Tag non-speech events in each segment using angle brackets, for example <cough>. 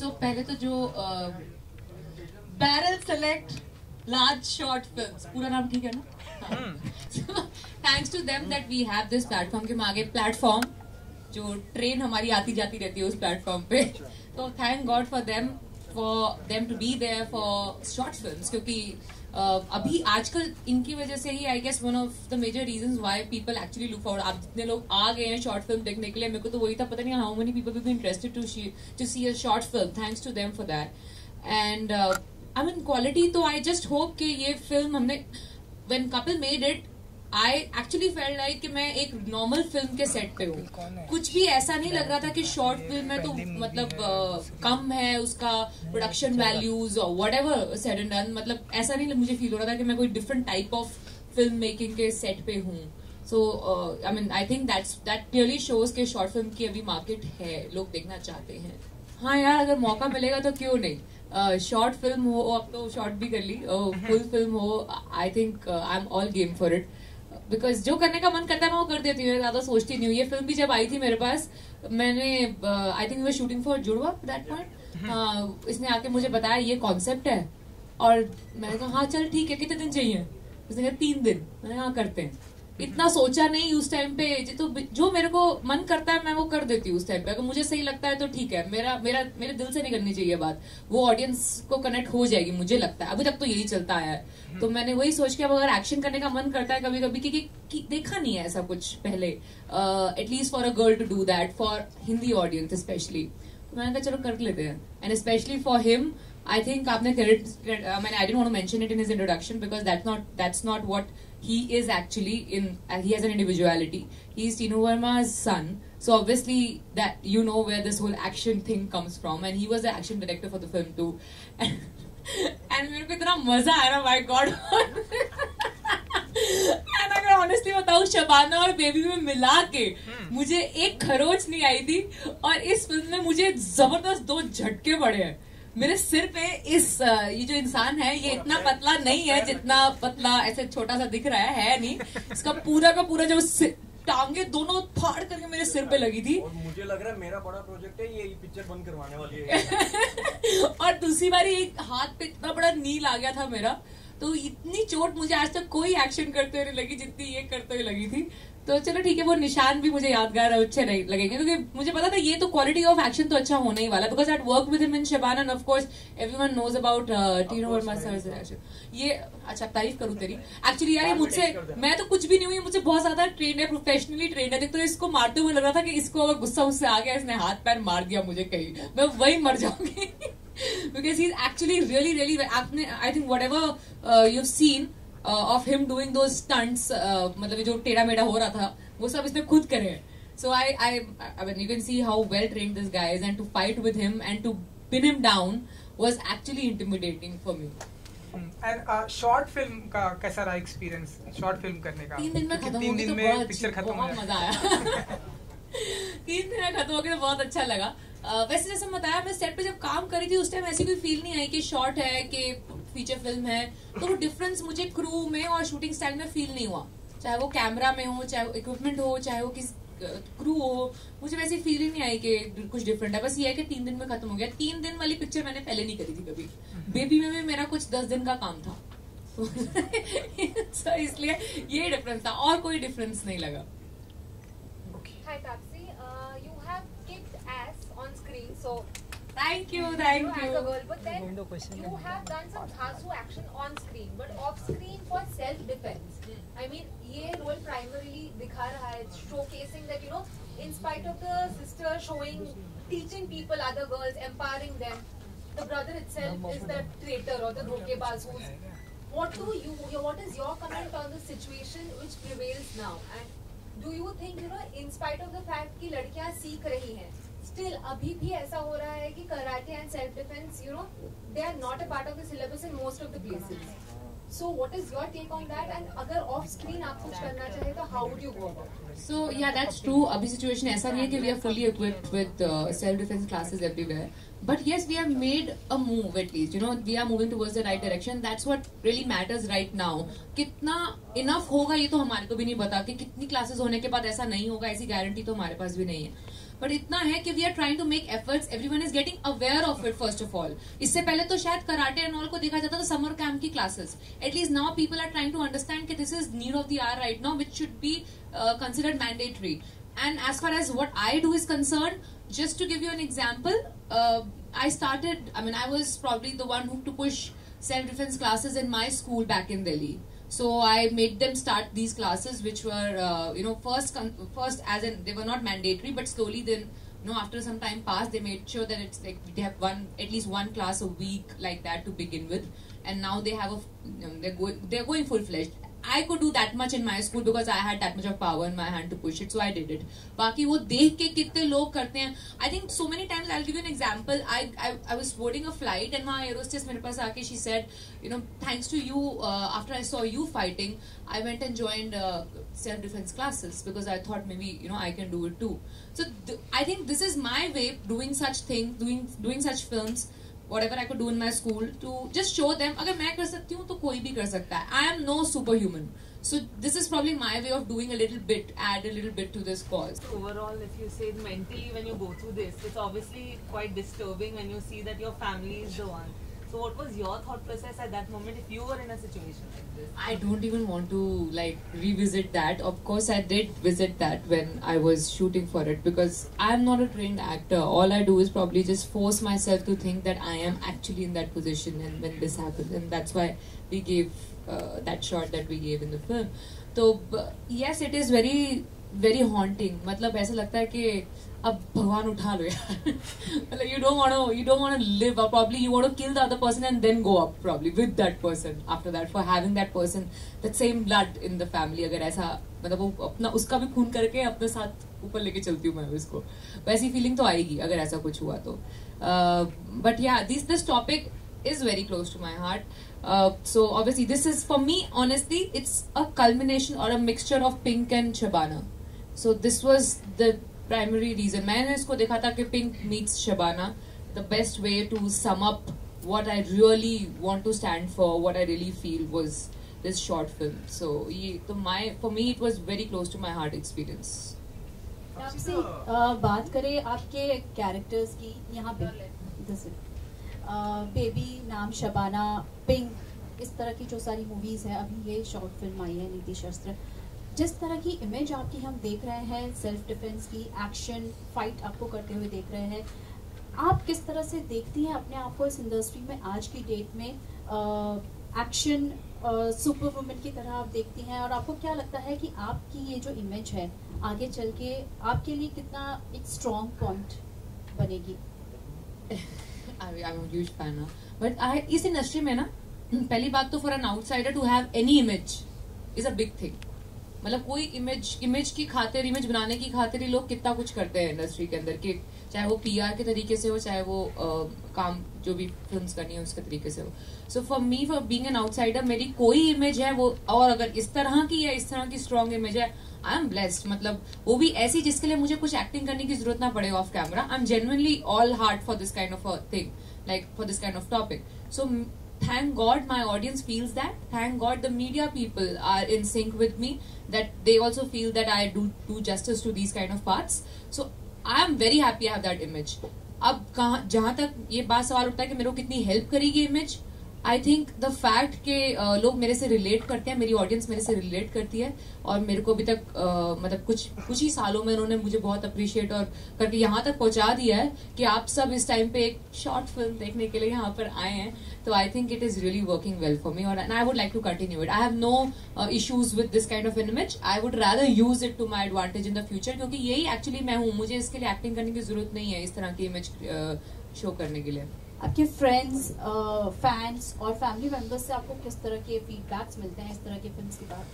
सो so, पहले तो जो barrel select large short film पूरा नाम ठीक है ना? Thanks to them that we have this platform के आगे प्लेटफॉर्म जो ट्रेन हमारी आती जाती रहती है उस प्लेटफॉर्म पे। तो thank God for them for them to be there for short films क्योंकि अभी आजकल इनकी वजह से ही I guess one of the major reason why people actually look for आप जितने लोग आ गए हैं शॉर्ट फ़िल्म देखने के लिए, मेरे को तो वही था, पता नहीं how many people be interested to to see a short film thanks to them for that and I mean quality तो आई जस्ट होप कि ये फ़िल्म हमने when Kapil made it I actually felt like कि मैं एक normal film के set पे हूँ। कुछ भी ऐसा नहीं लग रहा था कि शॉर्ट फ़िल्म है तो मतलब uh, कम है उसका प्रोडक्शन वैल्यूज़ और whatever set and done मतलब ऐसा नहीं मुझे फील हो रहा था कि मैं कोई different type of film making के सेट पे हूँ। So I mean I think that's that clearly shows के शॉर्ट फ़िल्म की अभी मार्केट है लोग देखना चाहते हैं। हाँ यार अगर मौका मिलेगा तो क्यों नहीं? शॉर्ट फ़िल्म हो अब तो शॉर्ट भी कर ली। फुल फ़िल्म हो I think I am all game for it because जो करने का मन करता है मैं वो कर देती हूँ। ज़्यादा सोचती नहीं हूँ। ये फ़िल्म भी जब आई थी मेरे पास मैंने I think we shooting for Judwaa that point इसने आके मुझे बताया ये कॉन्सेप्ट है। और मैंने कहा हाँ चल ठीक है कितने दिन चाहिए? उसने कहा तीन दिन। मैंने कहा करते हैं। इतना सोचा नहीं उस टाइम पे तो जो मेरे को मन करता है मैं वो कर देती हूँ उस टाइम पे। अगर मुझे सही लगता है तो ठीक है। मेरा मेरा मेरे दिल से नहीं करनी चाहिए बात। वो ऑडियंस को कनेक्ट हो जाएगी मुझे लगता है। अभी तक तो यही चलता आया है। तो मैंने वही सोच के अब अगर एक्शन करने का मन करता है कभी कभी क्योंकि देखा नहीं है ऐसा कुछ पहले। At least for a girl to do that for Hindi audience specially मैंने कहा चलो कर लेते हैं. And specially for him I think आपने क्रेडिट मैंने I didn't want to mention it in his introduction because that's not that's not what he is actually in uh, he has an individuality he's Tinu Verma's son so obviously that you know where this whole action thing comes from and he was the action director for the film too and, and मेरे को इतना मज़ा आया ना my God and अगर honestly बताऊँ शबाना और baby में मिला के मुझे एक खरोच नहीं आई थी और इस फ़िल्म में मुझे ज़बरदस्त दो झटके पड़े हैं मेरे सिर पे इस ये जो इंसान है ये इतना पतला नहीं है जितना पतला ऐसे छोटा सा दिख रहा है, है नहीं। इसका पूरा का पूरा जो टांगे दोनों फाड़ करके मेरे सिर पे लगी थी। और मुझे लग रहा है मेरा बड़ा प्रोजेक्ट है ये पिक्चर बंद करवाने वाली है। <laughs> और दूसरी बारी एक हाथ पे इतना बड़ा नील आ गया था मेरा तो इतनी चोट मुझे आज तक कोई एक्शन करते हुए लगी जितनी ये करते हुए लगी थी। तो चलो ठीक है वो निशान भी मुझे यादगार अच्छे नहीं लगेंगे क्योंकि मुझे पता था ये तो क्वालिटी ऑफ़ एक्शन तो अच्छा होने ही वाला because at work with him in Shabana and of course everyone knows about Tinu Verma sir ये अच्छा तारीफ़ करूँ तेरी? एक्चुअली यार ये मुझसे मैं तो कुछ भी नहीं हुई मुझे बहुत ज़्यादा ट्रेन है प्रोफेशनली ट्रेन है तो इसको मारते हुए लग रहा था कि इसको अगर गुस्सा उससे आ गया इसने हाथ पैर मार दिया मुझे कहीं मैं वही मर जाऊँगी। Because he is actually really really I think whatever you seen of him doing two stunts मतलब जो टेढ़ा मेढ़ा हो रहा था वो सब इसने खुद करे हैं। So I I I you can see how well train this guys and to fight with him and to pin him down was actually intimidating for me short film का कैसा रहा एक्सपीरियंस शॉर्ट फ़िल्म करने का तीन दिन में खत्म तीन दिन में पिक्चर खत्म हो मज़ा आया। तीन दिन में खत्म हो गया तो बहुत अच्छा लगा। Uh, वैसे जैसे बताया मैं सेट पे जब काम करी थी उस टाइम ऐसी कोई फील नहीं आई कि शॉर्ट है कि फीचर फ़िल्म है तो वो डिफरेंस मुझे क्रू में और शूटिंग स्टाइल में फील नहीं हुआ। चाहे वो कैमरा में हो चाहे इक्विपमेंट हो चाहे वो किस क्रू हो मुझे वैसे फील ही नहीं आई कि कुछ डिफरेंट है। बस ये है कि तीन दिन में खत्म हो गया। तीन दिन वाली पिक्चर मैंने पहले नहीं करी थी कभी। बेबी में भी मेरा कुछ दस दिन का काम था। <laughs> So, इसलिए ये डिफरेंस था। और कोई डिफरेंस नहीं लगा। Hi Tapsi, uh, you have kicked ass on screen, so Thank you, thank you. As a girl, but then you have done some dhasu action on screen, but off screen for self defense. I mean, ये role primarily दिखा रहा है showcasing that you know, in spite of the sister showing, teaching people, other girls, empowering them, the brother itself is the traitor or the dhokebaz who's. What do you? What is your comment on the situation which prevails now? And do you think you know, in spite of the fact कि लड़कियाँ सीख रही हैं, still अभी भी ऐसा हो रहा है कि karate and self defence you know they are not a part of the syllabus in most of the places so what is your take on that and अगर ऑफ़ स्क्रीन आप कुछ करना चाहे तो how would you go about so या that's true अभी situation ऐसा नहीं है कि we are fully equipped with self defence classes everywhere but yes, we have made a move at least. You know, we are moving towards the right direction. That's what really matters right now. कितना enough होगा ये तो हमारे को भी नहीं पता कि कितनी क्लासेस होने के बाद ऐसा नहीं होगा. ऐसी गारंटी तो हमारे पास भी नहीं है. बट इतना है कि we are trying to make efforts everyone is getting aware of it first of all इससे पहले तो शायद कराटे एंड ऑल को देखा जाता था समर कैंप की classes at least now people are trying to understand कि this is need of the hour right now which should be considered mandatory and as far as what I do is concerned, just to give you an example, uh, I started. I mean, I was probably the one who to push self-defense classes in my school back in Delhi. So I made them start these classes, which were, uh, you know, first, first as in they were not mandatory, but slowly then, you know, after some time passed, they made sure that it's like they have one at least one class a week like that to begin with, and now they have a, they're going they're going full fledged. I could do that much in my school because I had that much of power in my hand to push it, so I did it. बाकी वो देख के कितने लोग करते हैं I think so many times I give you an example I I was boarding a flight and वहाँ एरोस्टेस मेरे पास आके she said you know thanks to you after I saw you fighting I went and joined uh, self-defense classes because I thought maybe you know I can do it too. So th- I think this is my way doing such things, doing doing such films, whatever I could do in my school to just show them. अगर मैं कर सकती हूँ तो कोई भी कर सकता है. I am no superhuman. So this is probably my way of doing a little bit, add a little bit to this cause. Overall, if you say mentally when you go through this, it's obviously quite disturbing when you see that your family is the one. So what was your thought process at that moment if you were in a situation like this? I don't even want to like revisit that. Of course, I did visit that when I was shooting for it because I'm not a trained actor. All I do is probably just force myself to think that I am actually in that position and when this happens, and that's why we gave uh, that shot that we gave in the film. So yes, it is very very haunting मतलब ऐसा लगता है कि अब भगवान उठा लो यार। You don't want to you don't want to live up probably you want to kill the other person and then go up probably with that person after that for having that person that same blood in the family अगर ऐसा मतलब वो अपना, उसका भी खून करके अपने साथ ऊपर लेके चलती हूँ मैं उसको। वैसी फीलिंग तो आएगी, अगर ऐसा कुछ हुआ तो। But yeah this this topic is very close to my heart so obviously this is for me honestly it's a combination और a mixture of pink and Shabana so this was the primary reason मैंने इसको देखा था कि pink meets Shabana the best way to sum up what I really want to stand for what I really feel was this short film so ये तो my for me it was very close to my heart experience बात करें आपके characters की, यहाँ पे। Baby नाम Shabana pink इस तरह की जो सारी मूवीज़ है, अभी ये शॉर्ट फ़िल्म आई है नीति शास्त्र। जिस तरह की इमेज आपकी हम देख रहे हैं सेल्फ डिफेंस की एक्शन फाइट आपको करते हुए देख रहे हैं। आप किस तरह से देखती हैं अपने आप को इस इंडस्ट्री में आज की डेट में? एक्शन सुपर वुमेन की तरह आप देखती हैं और आपको क्या लगता है कि आपकी ये जो इमेज है, आगे चल के आपके लिए कितना एक स्ट्रॉन्ग पॉइंट बनेगी? <laughs> बट इस इंडस्ट्री में ना, <clears throat> पहली बात तो for an outsider to have any image is a big thing मतलब कोई इमेज इमेज की खातिर इमेज बनाने की खातिर ही लोग कितना कुछ करते हैं इंडस्ट्री के अंदर कि चाहे वो पीआर के तरीके से हो चाहे वो अ, काम जो भी फ़िल्म करनी है उसके तरीके से हो। So for me for being an outsider मेरी कोई इमेज है वो और अगर इस तरह की या इस तरह की स्ट्रॉन्ग इमेज है आई एम ब्लेस्ड मतलब वो भी ऐसी जिसके लिए मुझे कुछ एक्टिंग करने की ज़रूरत ना पड़े off camera I am genuinely all heart for this kind of thing like for this kind of topic m- thank God my audience feels that. Thank God the media people are in sync with me that they also feel that I do do justice to these kind of parts. So I am very happy I have that image. अब कहा जहाँ तक ये बात सवाल उठता है कि मेरे को कितनी हेल्प करेगी image I think the fact के uh, लोग मेरे से रिलेट करते हैं मेरी ऑडियंस मेरे से रिलेट करती है और मेरे को अभी तक uh, मतलब कुछ कुछ ही सालों में उन्होंने मुझे बहुत अप्रिशिएट और करके यहाँ तक पहुँचा दिया है कि आप सब इस टाइम पे एक शॉर्ट फ़िल्म देखने के लिए यहाँ पर आए हैं। तो I think it is really working well for me और I would like to continue it I have no issues with this kind of image I would rather use it to my advantage in the future क्योंकि यही actually मैं हूँ। मुझे इसके लिए acting करने की ज़रूरत नहीं है इस तरह की इमेज शो करने के लिए। आपके फ्रेंड्स फैंस और फैमिली मेंबर्स से आपको किस तरह के फीडबैक्स मिलते हैं, इस तरह की फ़िल्म के बाद?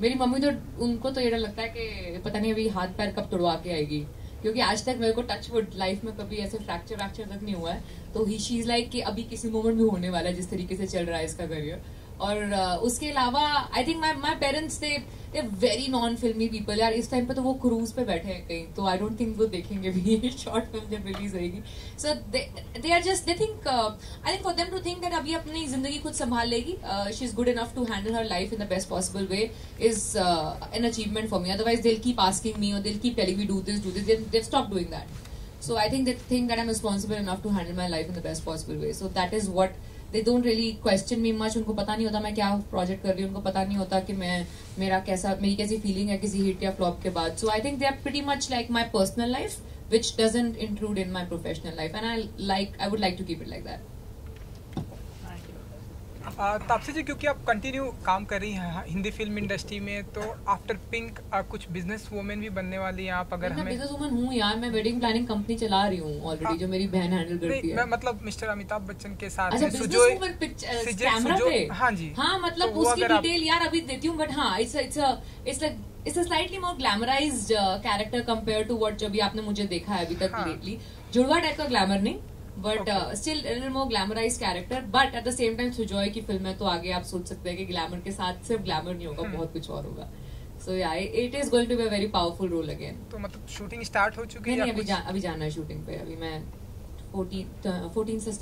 मेरी मम्मी तो उनको तो ये डर लगता है कि पता नहीं अभी हाथ पैर कब तोड़वा के आएगी। क्योंकि आज तक मेरे को टच वुड लाइफ में कभी ऐसे फ्रैक्चर वैक्चर तक नहीं हुआ है। तो ही शी इज़ लाइक कि अभी किसी मोमेंट में होने वाला है, जिस तरीके से चल रहा है इसका करियर और uh, उसके अलावा I think my my parents they they very non filmy people यार। इस टाइम पे तो वो क्रूज पे बैठे हैं कहीं तो आई डोंट थिंक वो देखेंगे भी शॉर्ट फ़िल्म जब रिलीज़ होगी so they are just they think I think for them to think that अभी अपनी ज़िंदगी खुद संभाल लेगी she is good enough to handle her life in the best possible way is an achievement for me otherwise they'll keep asking me और they'll keep telling me do this do this they stop doing that So I think they think that I'm responsible enough to handle my life in the best possible way so that is what they don't really question me much उनको पता नहीं होता मैं क्या project कर रही हूँ, उनको पता नहीं होता कि मैं, मेरा कैसा, मेरी कैसी फीलिंग है किसी हिट या फ्लॉप के बाद। So I think they are pretty much like my personal life which doesn't include in my professional life and I like I would like to keep it like that Taapsee ji क्योंकि आप continue काम कर रही हैं Hindi film industry में तो after pink कुछ business women भी बनने वाली हैं आप अगर मैं हमें बिज़नेस वुमन हूँ यार मैं वेडिंग प्लानिंग कंपनी चला रही हूँ ऑलरेडी जो मेरी बहन हैंडल करती है। मैं मतलब मिस्टर अमिताभ बच्चन के साथ अच्छा सुजोय- कैमरा पे? हाँ जी। हाँ मतलब तो उसकी डिटेल यार अभी देती हूँ बट हाँ it's it's it's like it's a slightly more glamorised character compare to what जो भी आपने मुझे देखा है अभी तक हाँ। लेटली जुड़वा टाइप का ग्लैमर नहीं? But still still more glamorise character but at the same time Sujoy की फ़िल्म है तो आगे आप सोच सकते हैं कि ग्लैमर के साथ सिर्फ़ ग्लैमर नहीं होगा हम्म। बहुत कुछ और होगा। So yeah it is going to be a very powerful role again तो मतलब शूटिंग स्टार्ट हो चुकी है नहीं अभी जा, अभी जाना है शूटिंग पे अभी मैं फोर्टीन फोर्टीन से